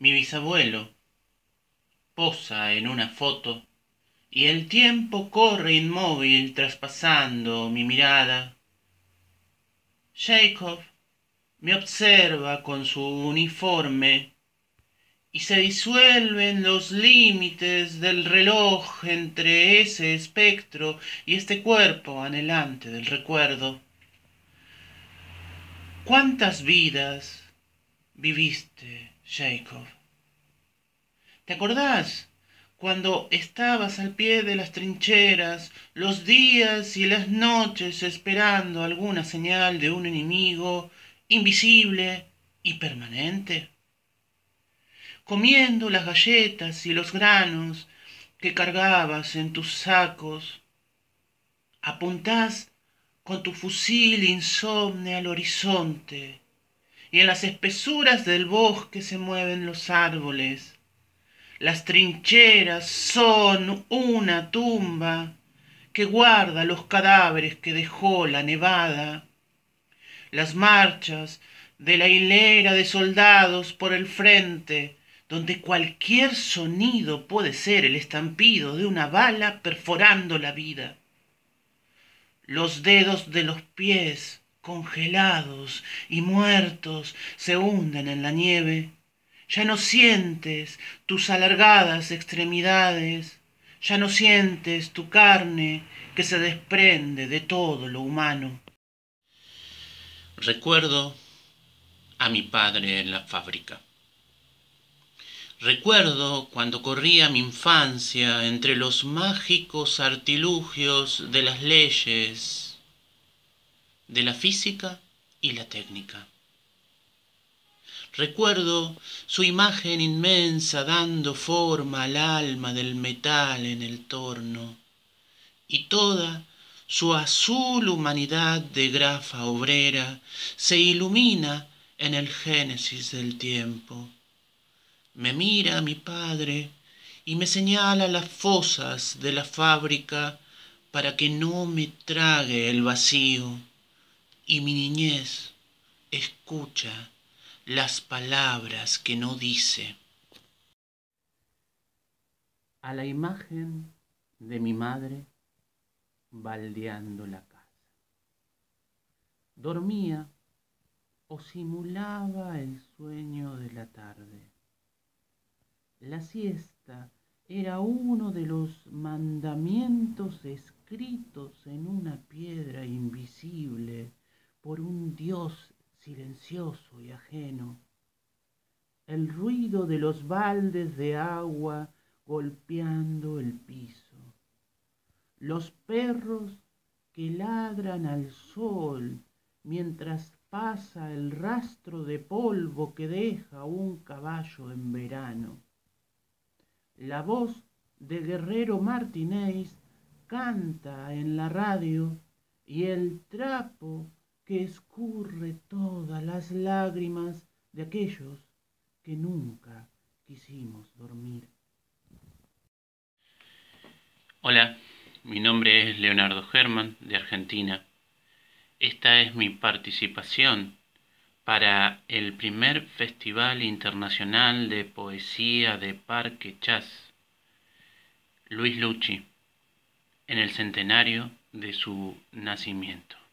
Mi bisabuelo posa en una foto y el tiempo corre inmóvil traspasando mi mirada. Jacob me observa con su uniforme y se disuelven los límites del reloj entre ese espectro y este cuerpo anhelante del recuerdo. ¿Cuántas vidas viviste, Jacob? ¿Te acordás cuando estabas al pie de las trincheras, los días y las noches esperando alguna señal de un enemigo invisible y permanente? Comiendo las galletas y los granos que cargabas en tus sacos, apuntás con tu fusil insomne al horizonte, y en las espesuras del bosque se mueven los árboles. Las trincheras son una tumba que guarda los cadáveres que dejó la nevada. Las marchas de la hilera de soldados por el frente, donde cualquier sonido puede ser el estampido de una bala perforando la vida los dedos de los pies congelados y muertos se hunden en la nieve. Ya no sientes tus alargadas extremidades, ya no sientes tu carne que se desprende de todo lo humano. Recuerdo a mi padre en la fábrica. Recuerdo cuando corría mi infancia entre los mágicos artilugios de las leyes, de la física y la técnica. Recuerdo su imagen inmensa dando forma al alma del metal en el torno y toda su azul humanidad de grafa obrera se ilumina en el génesis del tiempo me mira mi padre y me señala las fosas de la fábrica para que no me trague el vacío y mi niñez escucha las palabras que no dice. A la imagen de mi madre baldeando la casa. Dormía o simulaba el sueño de la tarde la siesta era uno de los mandamientos escritos en una piedra invisible por un Dios silencioso y ajeno. El ruido de los baldes de agua golpeando el piso. Los perros que ladran al sol mientras pasa el rastro de polvo que deja un caballo en verano la voz de Guerrero Martínez canta en la radio y el trapo que escurre todas las lágrimas de aquellos que nunca quisimos dormir. Hola, mi nombre es Leonardo Germán de Argentina. Esta es mi participación para el primer Festival Internacional de Poesía de Parque Chas, Luis Lucci, en el centenario de su nacimiento.